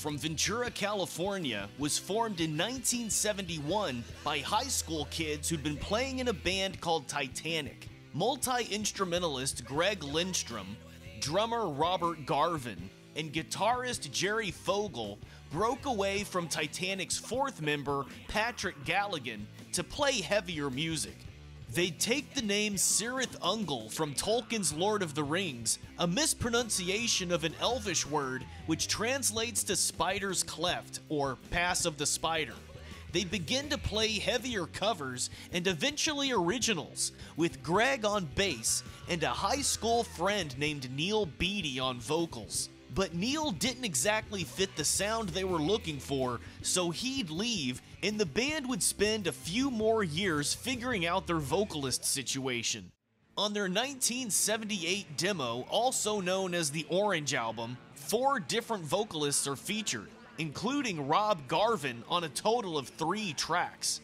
From Ventura, California was formed in 1971 by high school kids who'd been playing in a band called Titanic. Multi instrumentalist Greg Lindstrom, drummer Robert Garven, and guitarist Jerry Fogle broke away from Titanic's fourth member, Patrick Galligan, to play heavier music. They'd take the name Cirith Ungol from Tolkien's Lord of the Rings, a mispronunciation of an elvish word which translates to spider's cleft or pass of the spider. They begin to play heavier covers and eventually originals, with Greg on bass and a high school friend named Neil Beatty on vocals. But Neil didn't exactly fit the sound they were looking for, so he'd leave, and the band would spend a few more years figuring out their vocalist situation. On their 1978 demo, also known as the Orange Album, four different vocalists are featured, including Rob Garven on a total of three tracks.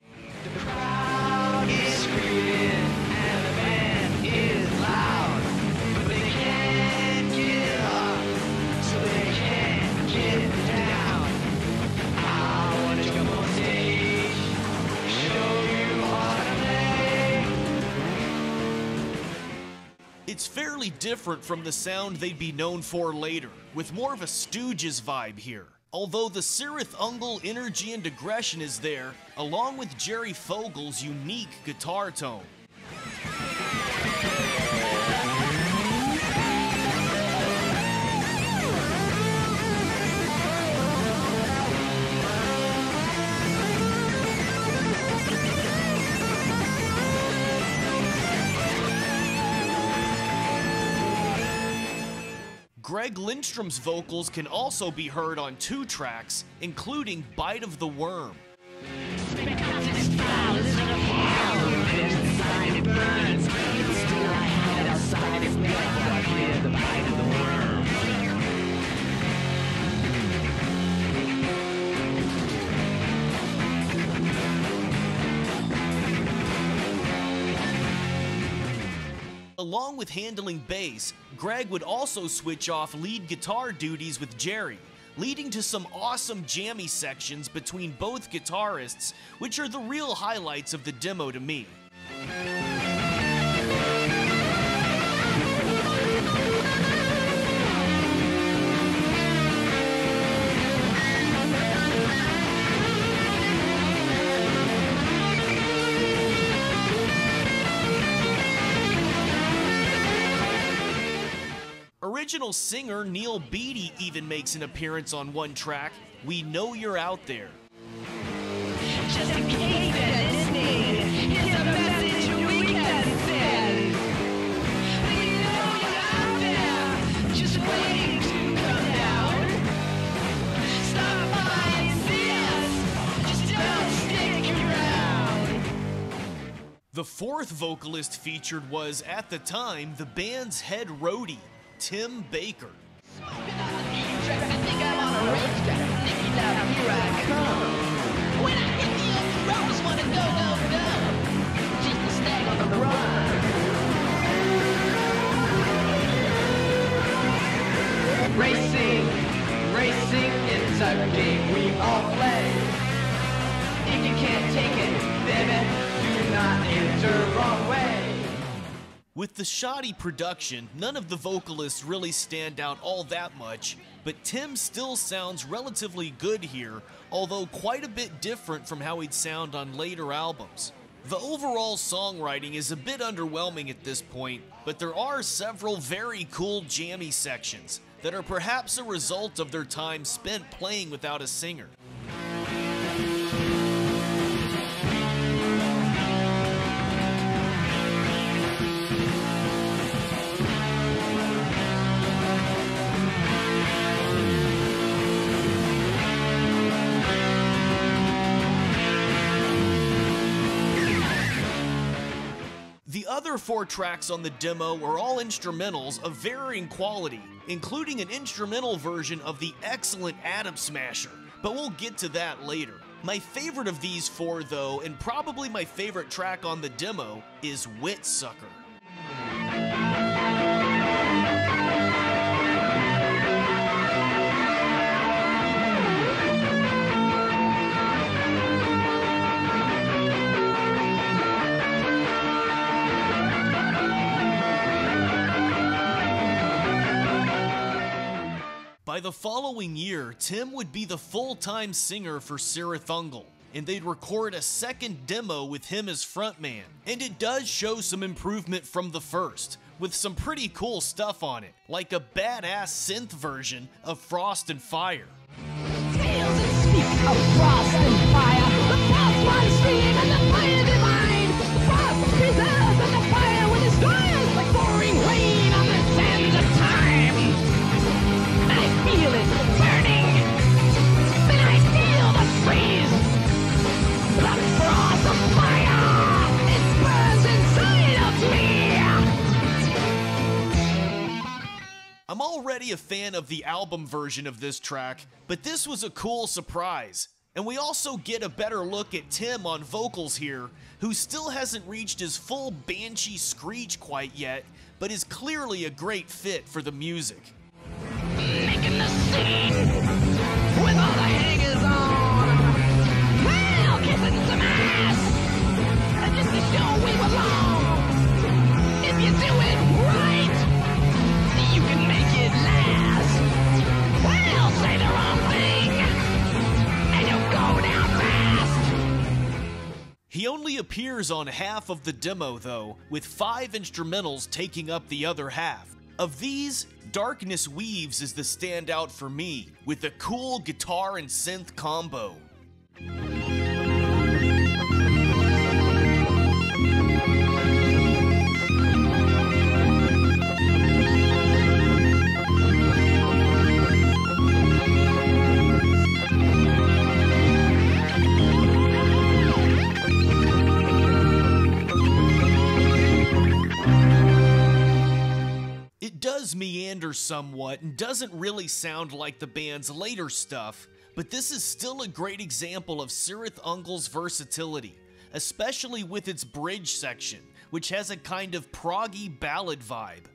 It's fairly different from the sound they'd be known for later, with more of a Stooges vibe here. Although the Cirith Ungol energy and aggression is there, along with Jerry Fogle's unique guitar tone. Greg Lindstrom's vocals can also be heard on two tracks, including Bite of the Worm. Along with handling bass, Greg would also switch off lead guitar duties with Jerry, leading to some awesome jammy sections between both guitarists, which are the real highlights of the demo to me. Original singer Neil Beatty even makes an appearance on one track, We Know You're Out There. Just in case that Disney here's a message we can send. We know you're out there, just waiting to come down. Stop by and see us, just don't stick around. The fourth vocalist featured was, at the time, the band's head roadie, Tim Baker. Racing, racing, it's a game we all play. If you can't take it, baby, do not enter wrong way. With the shoddy production, none of the vocalists really stand out all that much, but Tim still sounds relatively good here, although quite a bit different from how he'd sound on later albums. The overall songwriting is a bit underwhelming at this point, but there are several very cool jammy sections that are perhaps a result of their time spent playing without a singer. The other four tracks on the demo are all instrumentals of varying quality, including an instrumental version of the excellent Atom Smasher, but we'll get to that later. My favorite of these four, though, and probably my favorite track on the demo, is Wit the following year, Tim would be the full time singer for Cirith Ungol, and they'd record a second demo with him as frontman. And it does show some improvement from the first, with some pretty cool stuff on it, like a badass synth version of frost and fire, already a fan of the album version of this track, but this was a cool surprise. And we also get a better look at Tim on vocals here, who still hasn't reached his full banshee screech quite yet, but is clearly a great fit for the music. He only appears on half of the demo, though, with five instrumentals taking up the other half. Of these, Darkness Weaves is the standout for me, with a cool guitar and synth combo. Somewhat and doesn't really sound like the band's later stuff, but this is still a great example of Cirith Ungol's versatility, especially with its bridge section, which has a kind of proggy ballad vibe.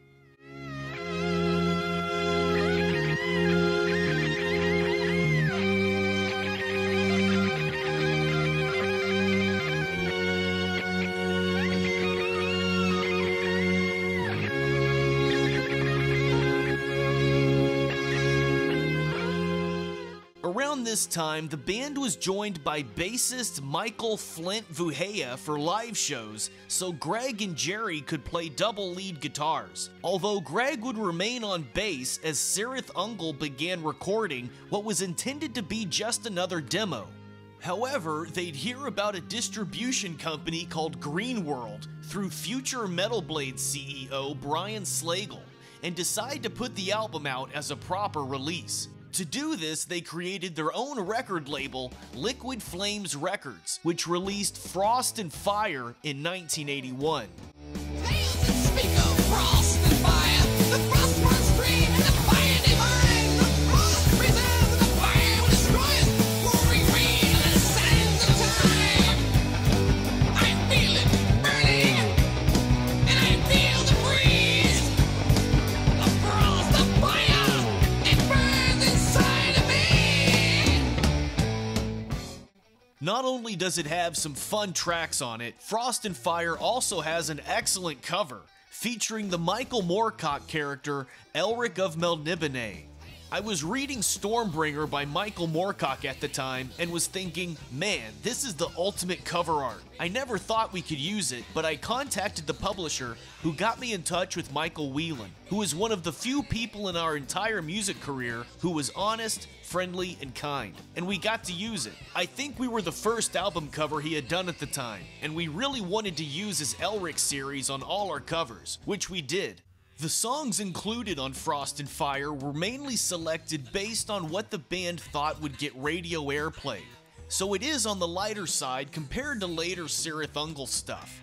This time, the band was joined by bassist Michael Flint Vujejia for live shows, so Greg and Jerry could play double lead guitars. Although Greg would remain on bass as Cirith Ungol began recording what was intended to be just another demo. However, they'd hear about a distribution company called Green World through future Metal Blade CEO Brian Slagel and decide to put the album out as a proper release. To do this, they created their own record label, Liquid Flames Records, which released Frost and Fire in 1981. Not only does it have some fun tracks on it, Frost and Fire also has an excellent cover featuring the Michael Moorcock character Elric of Melnibone. I was reading Stormbringer by Michael Moorcock at the time and was thinking, man, this is the ultimate cover art. I never thought we could use it, but I contacted the publisher who got me in touch with Michael Whelan, who is one of the few people in our entire music career who was honest, friendly, and kind. And we got to use it. I think we were the first album cover he had done at the time, and we really wanted to use his Elric series on all our covers, which we did. The songs included on Frost and Fire were mainly selected based on what the band thought would get radio airplay, so it is on the lighter side compared to later Cirith Ungol stuff.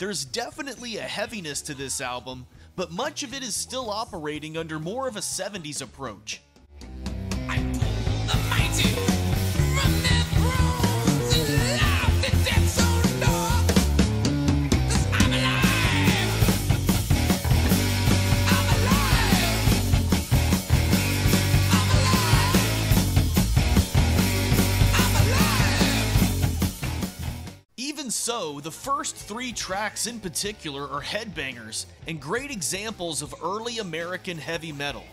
There's definitely a heaviness to this album, but much of it is still operating under more of a 70s approach. So, the first three tracks in particular are headbangers and great examples of early American heavy metal.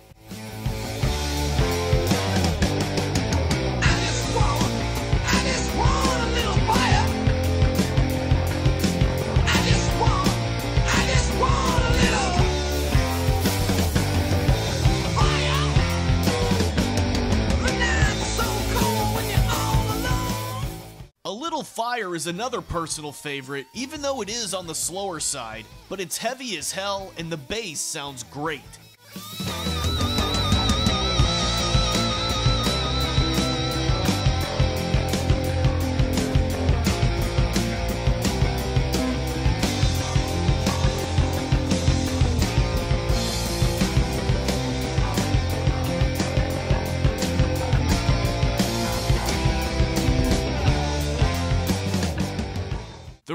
Little Fire is another personal favorite, even though it is on the slower side, but it's heavy as hell and the bass sounds great.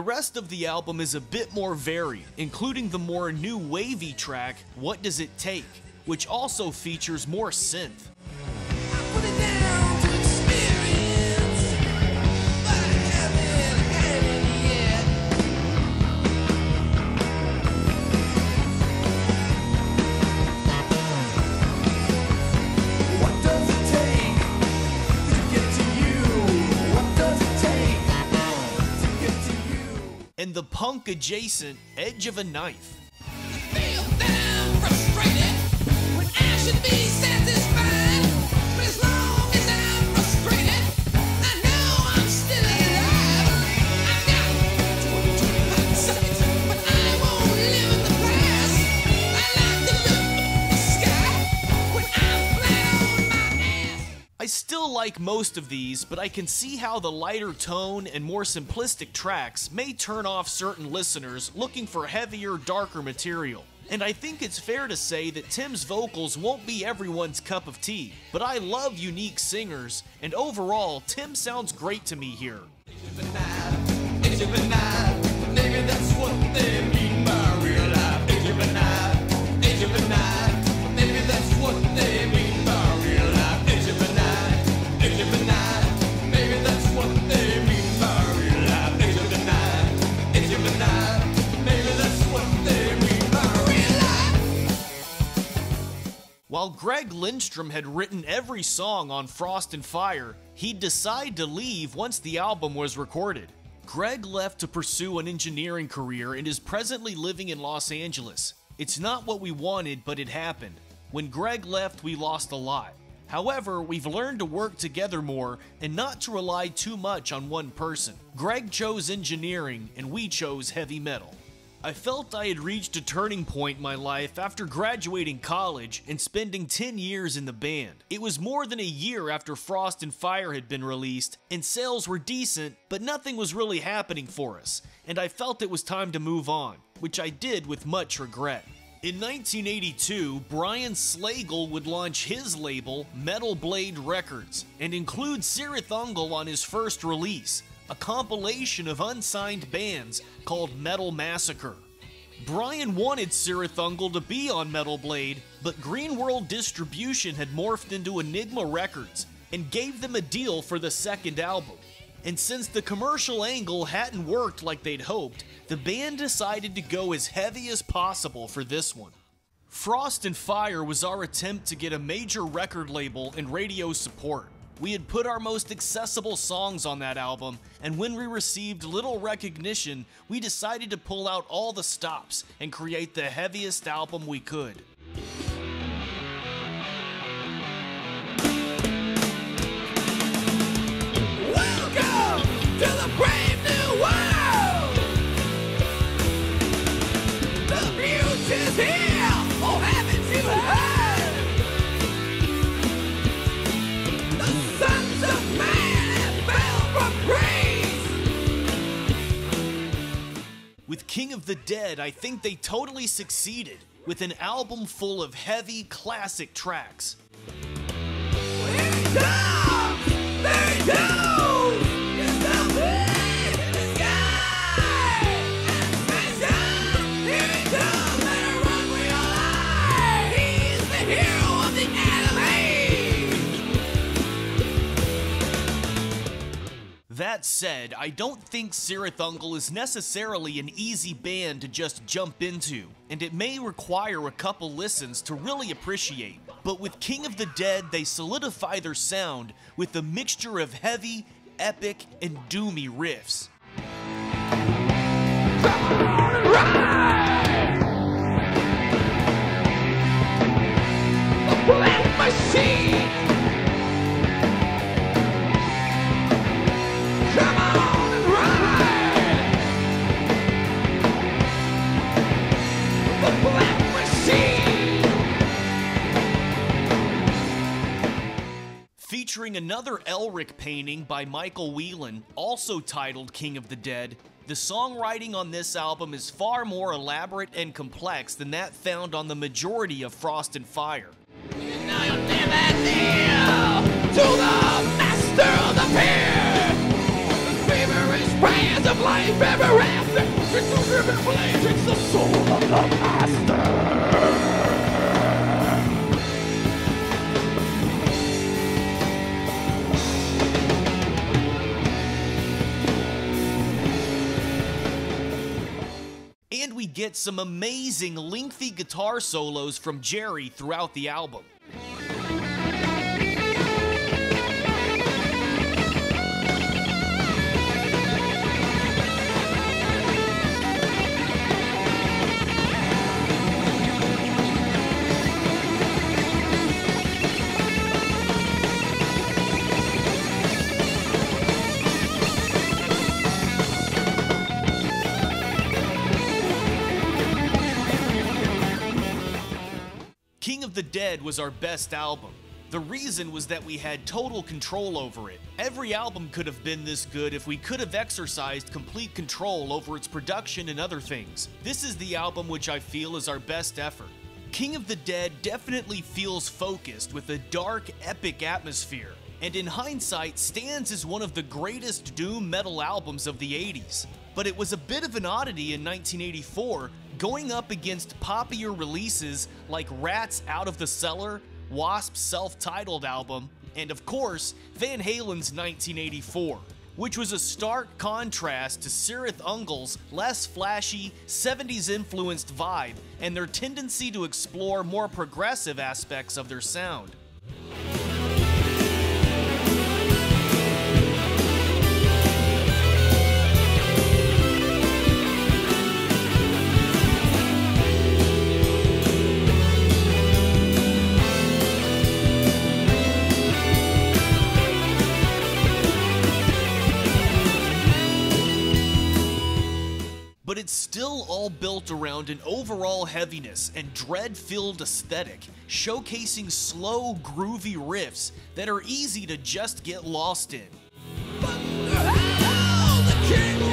Rest of the album is a bit more varied, including the more new wavy track, What Does It Take, which also features more synth. The punk adjacent Edge of a Knife. Like most of these, but I can see how the lighter tone and more simplistic tracks may turn off certain listeners looking for heavier, darker material. And I think it's fair to say that Tim's vocals won't be everyone's cup of tea, but I love unique singers, and overall, Tim sounds great to me here. While Greg Lindstrom had written every song on Frost and Fire, he'd decide to leave once the album was recorded. Greg left to pursue an engineering career and is presently living in Los Angeles. It's not what we wanted, but it happened. When Greg left, we lost a lot. However, we've learned to work together more and not to rely too much on one person. Greg chose engineering, and we chose heavy metal. I felt I had reached a turning point in my life after graduating college and spending 10 years in the band. It was more than a year after Frost and Fire had been released, and sales were decent, but nothing was really happening for us, and I felt it was time to move on, which I did with much regret. In 1982, Brian Slagel would launch his label, Metal Blade Records, and include Cirith Ungol on his first release, a compilation of unsigned bands called Metal Massacre. Brian wanted Cirith Ungol to be on Metal Blade, but Green World Distribution had morphed into Enigma Records and gave them a deal for the second album. And since the commercial angle hadn't worked like they'd hoped, the band decided to go as heavy as possible for this one. Frost and Fire was our attempt to get a major record label and radio support. We had put our most accessible songs on that album, and when we received little recognition, we decided to pull out all the stops and create the heaviest album we could. Dead, I think they totally succeeded with an album full of heavy, classic tracks. That said, I don't think Cirith Ungol is necessarily an easy band to just jump into, and it may require a couple listens to really appreciate. But with King of the Dead, they solidify their sound with a mixture of heavy, epic, and doomy riffs. Another Elric painting by Michael Whelan, also titled King of the Dead, the songwriting on this album is far more elaborate and complex than that found on the majority of Frost and Fire. Get some amazing lengthy guitar solos from Jerry throughout the album. Dead was our best album. The reason was that we had total control over it. Every album could have been this good if we could have exercised complete control over its production and other things. This is the album which I feel is our best effort. King of the Dead definitely feels focused with a dark, epic atmosphere, and in hindsight stands as one of the greatest doom metal albums of the 80s. But it was a bit of an oddity in 1984, going up against poppier releases like Rats Out of the Cellar, Wasp's self titled album, and of course, Van Halen's 1984, which was a stark contrast to Cirith Ungol's less flashy, 70s influenced vibe and their tendency to explore more progressive aspects of their sound. Still all built around an overall heaviness and dread filled aesthetic, showcasing slow, groovy riffs that are easy to just get lost in. The king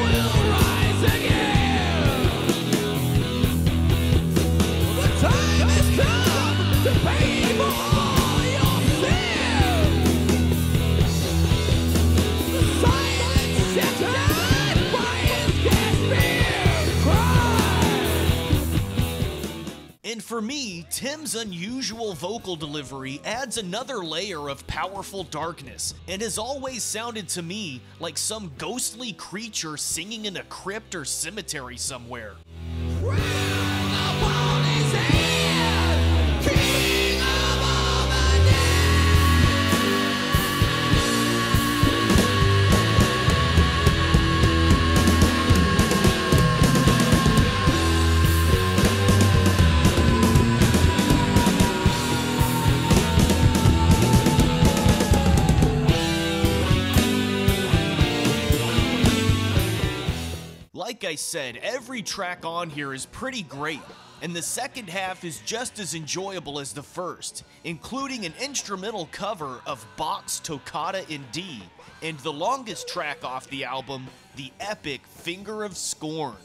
And for me, Tim's unusual vocal delivery adds another layer of powerful darkness, and has always sounded to me like some ghostly creature singing in a crypt or cemetery somewhere. Like I said, every track on here is pretty great, and the second half is just as enjoyable as the first, including an instrumental cover of Bach's Toccata in D, and the longest track off the album, the epic Finger of Scorn.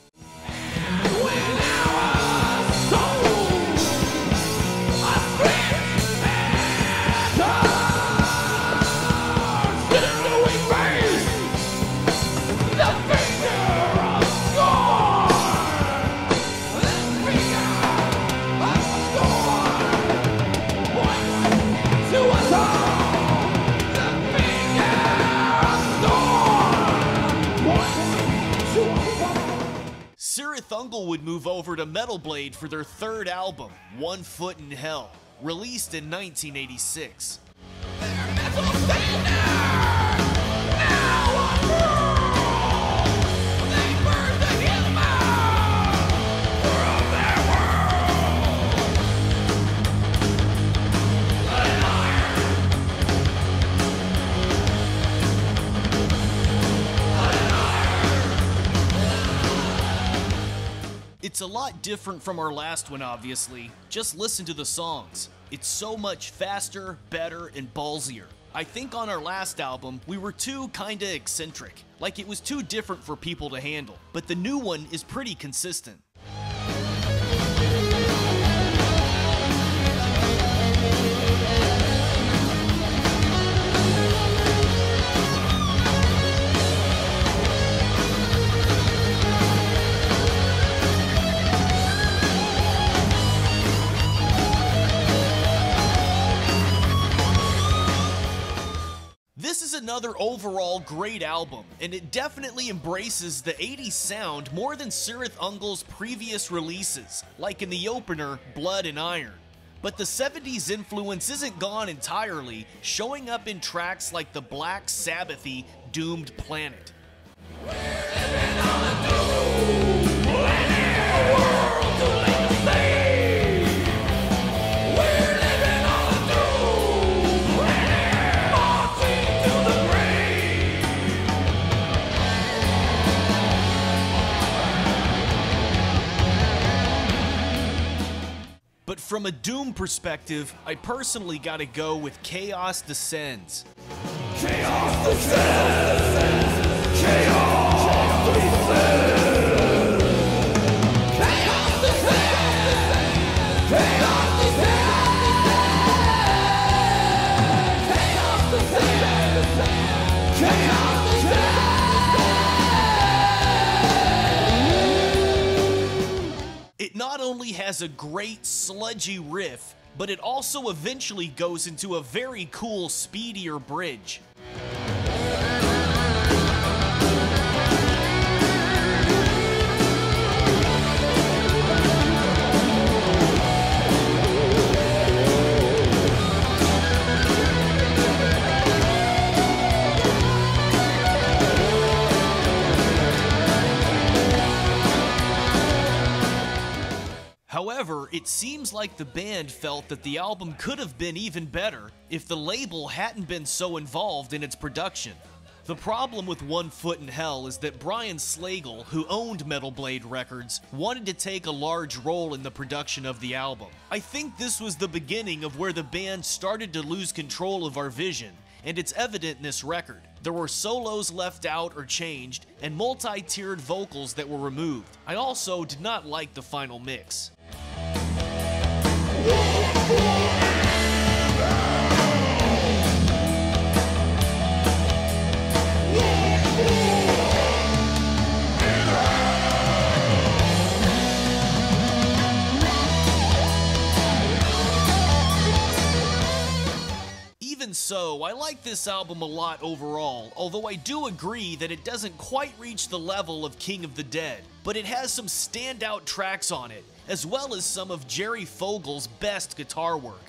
Ungol would move over to Metal Blade for their third album, One Foot in Hell, released in 1986. Lot different from our last one, obviously. Just listen to the songs. It's so much faster, better, and ballsier. I think on our last album, we were too kinda eccentric, like it was too different for people to handle, but the new one is pretty consistent. This is another overall great album, and it definitely embraces the 80s sound more than Cirith Ungol's previous releases, like in the opener, Blood and Iron. But the 70s influence isn't gone entirely, showing up in tracks like the Black Sabbathy Doomed Planet. From a Doom perspective, I personally gotta go with Chaos Descends. It not only has a great sludgy riff, but it also eventually goes into a very cool, speedier bridge. It seems like the band felt that the album could have been even better if the label hadn't been so involved in its production. The problem with One Foot in Hell is that Brian Slagel, who owned Metal Blade Records, wanted to take a large role in the production of the album. I think this was the beginning of where the band started to lose control of our vision, and it's evident in this record. There were solos left out or changed, and multi tiered vocals that were removed. I also did not like the final mix. Even so, I like this album a lot overall, although I do agree that it doesn't quite reach the level of King of the Dead. But it has some standout tracks on it, as well as some of Jerry Fogle's best guitar work.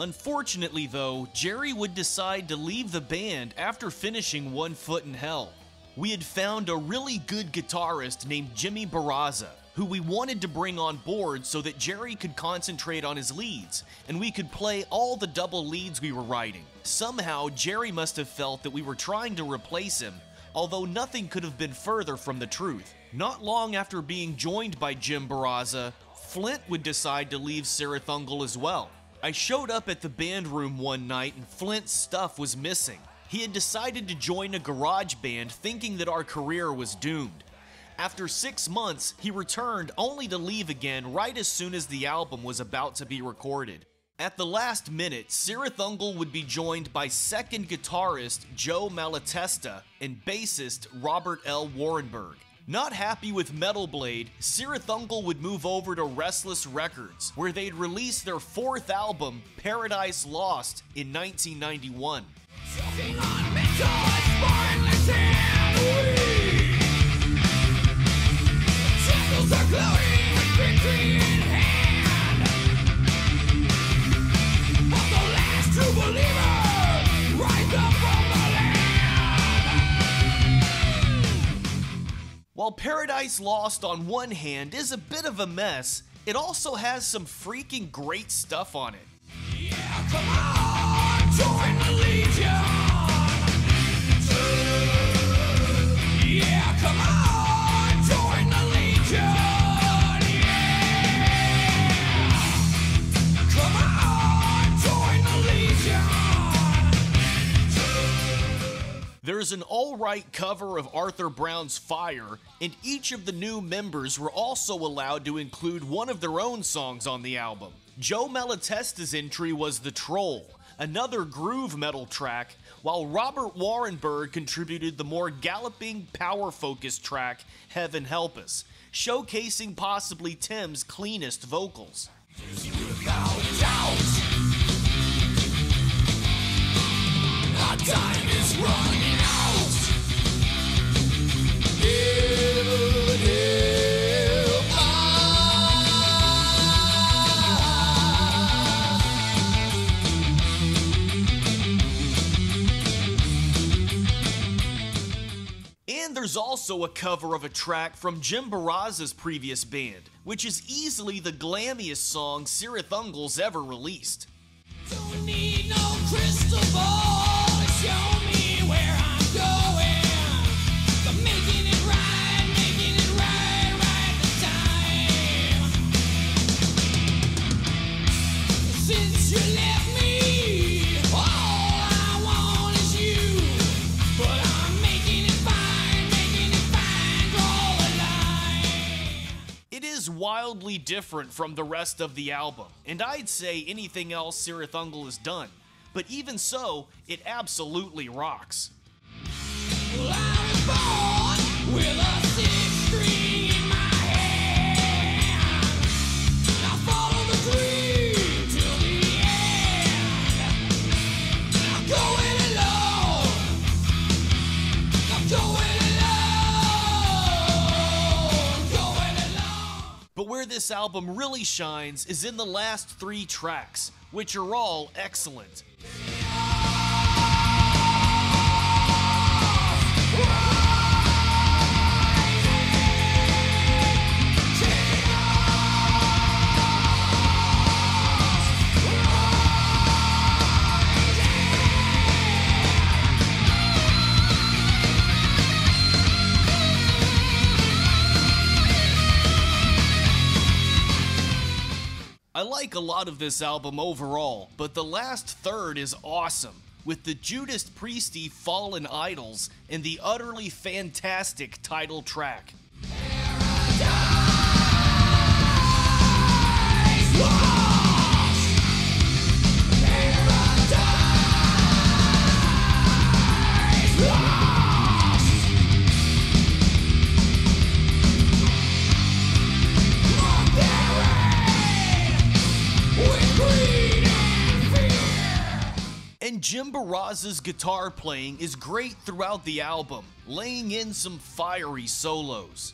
Unfortunately, though, Jerry would decide to leave the band after finishing One Foot in Hell. We had found a really good guitarist named Jimmy Barraza, who we wanted to bring on board so that Jerry could concentrate on his leads and we could play all the double leads we were writing. Somehow, Jerry must have felt that we were trying to replace him, although nothing could have been further from the truth. Not long after being joined by Jim Barraza, Flint would decide to leave Cirith Ungol as well. I showed up at the band room one night and Flint's stuff was missing. He had decided to join a garage band thinking that our career was doomed. After six months, he returned only to leave again right as soon as the album was about to be recorded. At the last minute, Cirith Ungol would be joined by second guitarist Joe Malatesta and bassist Robert L. Warrenburg. Not happy with Metal Blade, Cirith Ungol would move over to Restless Records, where they'd release their fourth album, Paradise Lost, in 1991. While while Paradise Lost on one hand is a bit of a mess, it also has some freaking great stuff on it. Yeah, come on, There's an alright cover of Arthur Brown's Fire, and each of the new members were also allowed to include one of their own songs on the album. Joe Malatesta's entry was The Troll, another groove metal track, while Robert Warrenburg contributed the more galloping, power focused track Heaven Help Us, showcasing possibly Tim's cleanest vocals. Time is running there's also a cover of a track from Jim Barraza's previous band, which is easily the glammiest song Cirith Ungol's ever released. Is wildly different from the rest of the album, and I'd say anything else Cirith Ungol has done. But even so, it absolutely rocks. Well, where this album really shines is in the last three tracks, which are all excellent. Like a lot of this album overall, but the last third is awesome, with the Judas Priesty Fallen Idols and the utterly fantastic title track. With And Jim Barraza's guitar playing is great throughout the album, laying in some fiery solos.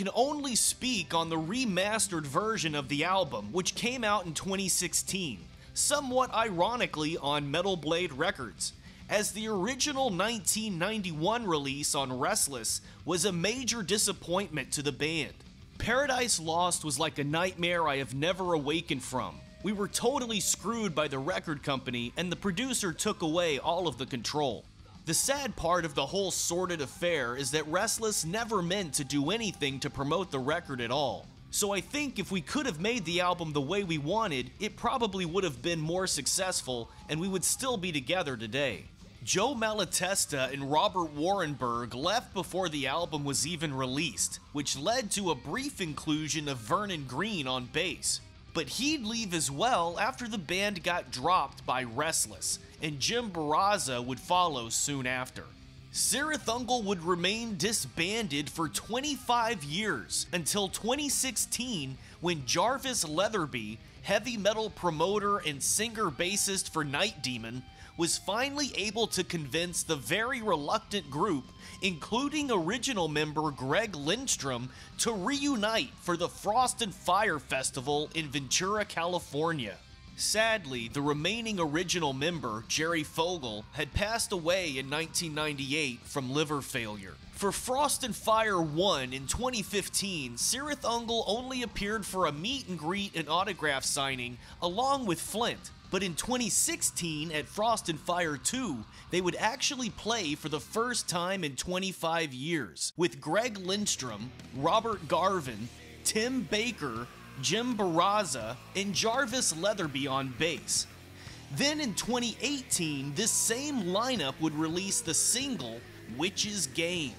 Can only speak on the remastered version of the album, which came out in 2016, somewhat ironically on Metal Blade Records, as the original 1991 release on Restless was a major disappointment to the band. Paradise Lost was like a nightmare I have never awakened from. We were totally screwed by the record company, and the producer took away all of the control. The sad part of the whole sordid affair is that Restless never meant to do anything to promote the record at all. So I think if we could have made the album the way we wanted, it probably would have been more successful and we would still be together today. Joe Malatesta and Robert Warrenburg left before the album was even released, which led to a brief inclusion of Vernon Green on bass. But he'd leave as well after the band got dropped by Restless, and Jim Barraza would follow soon after. Cirith Ungol would remain disbanded for 25 years until 2016 when Jarvis Leatherby, heavy metal promoter and singer bassist for Night Demon, was finally able to convince the very reluctant group, including original member Greg Lindstrom, to reunite for the Frost and Fire Festival in Ventura, California. Sadly, the remaining original member, Jerry Fogle, had passed away in 1998 from liver failure. For Frost and Fire 1 in 2015, Cirith Ungol only appeared for a meet and greet and autograph signing along with Flint. But in 2016 at Frost and Fire 2, they would actually play for the first time in 25 years with Greg Lindstrom, Robert Garven, Tim Baker, Jim Barraza, and Jarvis Leatherby on bass. Then in 2018, this same lineup would release the single Witch's Game.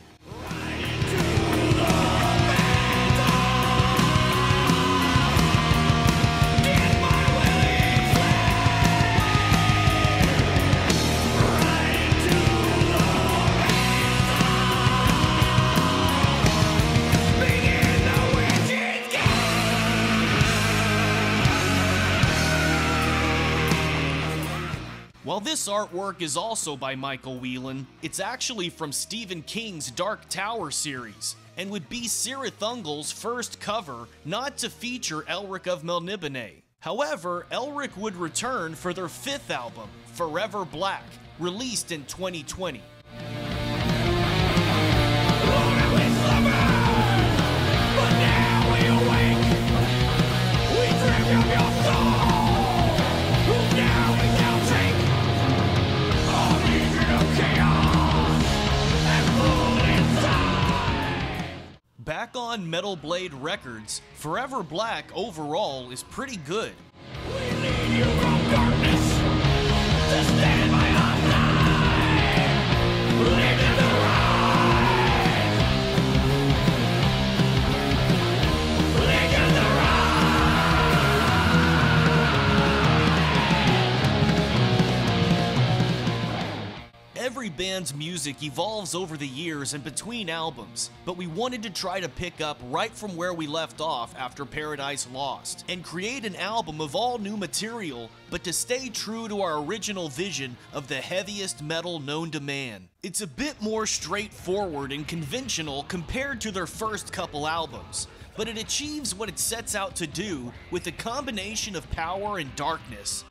This artwork is also by Michael Whelan, it's actually from Stephen King's Dark Tower series, and would be Cirith Ungol's first cover not to feature Elric of Melniboné. However, Elric would return for their fifth album, Forever Black, released in 2020. Metal Blade Records, Forever Black overall is pretty good. Every band's music evolves over the years and between albums, but we wanted to try to pick up right from where we left off after Paradise Lost and create an album of all new material, but to stay true to our original vision of the heaviest metal known to man. It's a bit more straightforward and conventional compared to their first couple albums, but it achieves what it sets out to do with a combination of power and darkness.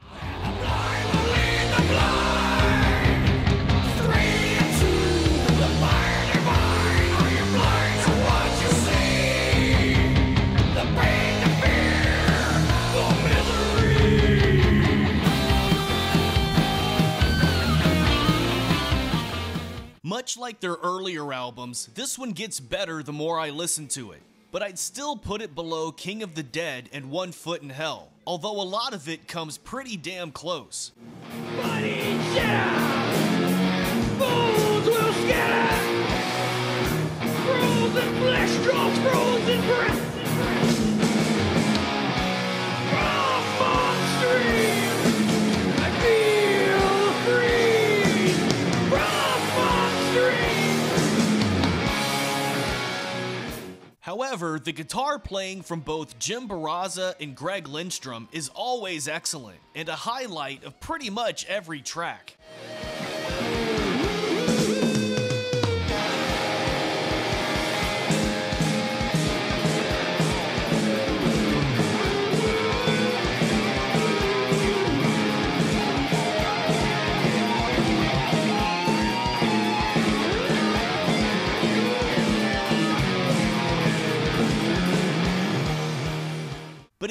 Much like their earlier albums, this one gets better the more I listen to it. But I'd still put it below King of the Dead and One Foot in Hell, although a lot of it comes pretty damn close. However, the guitar playing from both Jim Barraza and Greg Lindstrom is always excellent and a highlight of pretty much every track.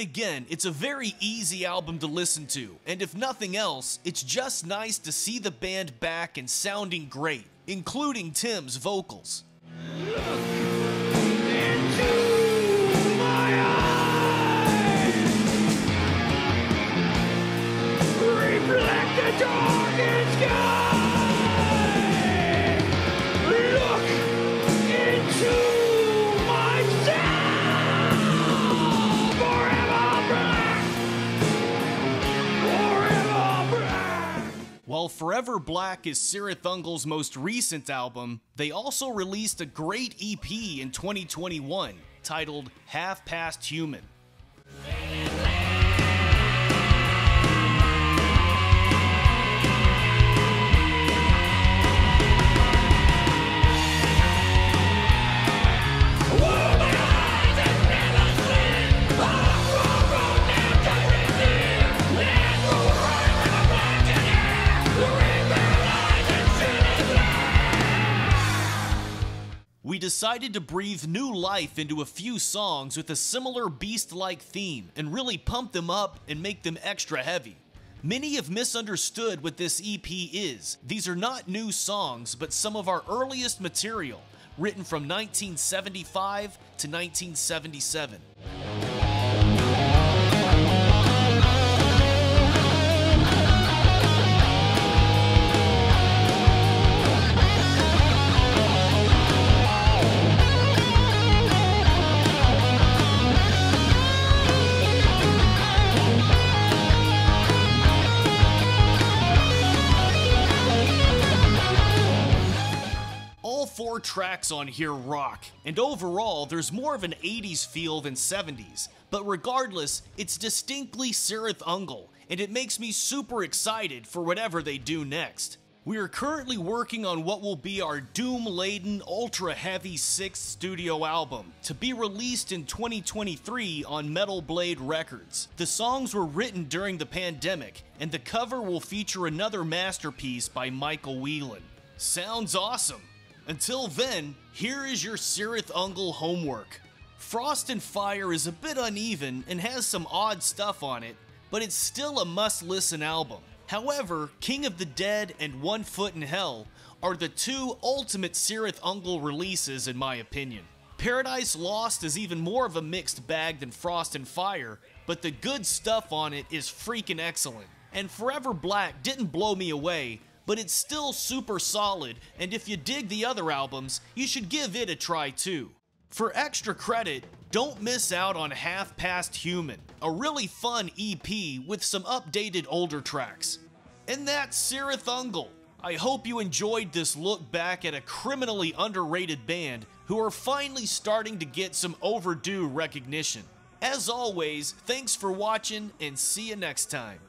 Again, it's a very easy album to listen to, and if nothing else, it's just nice to see the band back and sounding great, including Tim's vocals. While Forever Black is Cirith Ungol's most recent album, they also released a great EP in 2021 titled Half Past Human. Decided to breathe new life into a few songs with a similar beast like theme and really pump them up and make them extra heavy. Many have misunderstood what this EP is. These are not new songs, but some of our earliest material, written from 1975 to 1977. Tracks on here rock, and overall, there's more of an 80s feel than 70s. But regardless, it's distinctly Cirith Ungol, and it makes me super excited for whatever they do next. We are currently working on what will be our doom laden, ultra heavy sixth studio album to be released in 2023 on Metal Blade Records. The songs were written during the pandemic, and the cover will feature another masterpiece by Michael Whelan. Sounds awesome! Until then, here is your Cirith Ungol homework. Frost and Fire is a bit uneven and has some odd stuff on it, but it's still a must listen album. However, King of the Dead and One Foot in Hell are the two ultimate Cirith Ungol releases in my opinion. Paradise Lost is even more of a mixed bag than Frost and Fire, but the good stuff on it is freaking excellent. And Forever Black didn't blow me away, but it's still super solid, and if you dig the other albums, you should give it a try too. For extra credit, don't miss out on Half Past Human, a really fun EP with some updated older tracks. And that's Cirith Ungol. I hope you enjoyed this look back at a criminally underrated band who are finally starting to get some overdue recognition. As always, thanks for watching and see you next time.